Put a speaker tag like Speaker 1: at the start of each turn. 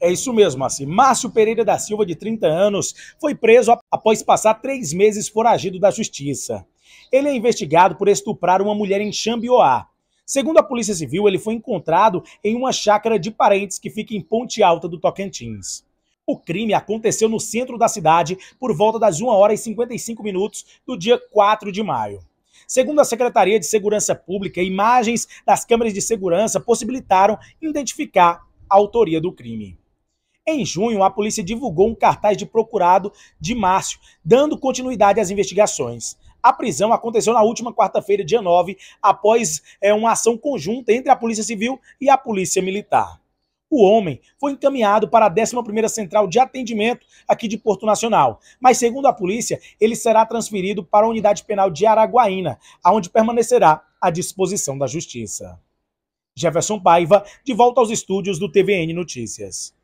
Speaker 1: É isso mesmo, assim. Márcio Pereira da Silva, de 30 anos, foi preso após passar três meses foragido da justiça. Ele é investigado por estuprar uma mulher em Xambioá. Segundo a Polícia Civil, ele foi encontrado em uma chácara de parentes que fica em Ponte Alta do Tocantins. O crime aconteceu no centro da cidade por volta das 1 hora e 55 minutos do dia 4 de maio. Segundo a Secretaria de Segurança Pública, imagens das câmeras de segurança possibilitaram identificar a autoria do crime. Em junho, a polícia divulgou um cartaz de procurado de Márcio, dando continuidade às investigações. A prisão aconteceu na última quarta-feira, dia 9, após é, uma ação conjunta entre a Polícia Civil e a Polícia Militar. O homem foi encaminhado para a 11ª Central de Atendimento aqui de Porto Nacional, mas segundo a polícia, ele será transferido para a Unidade Penal de Araguaína, onde permanecerá à disposição da Justiça. Jefferson Paiva, de volta aos estúdios do TVN Notícias.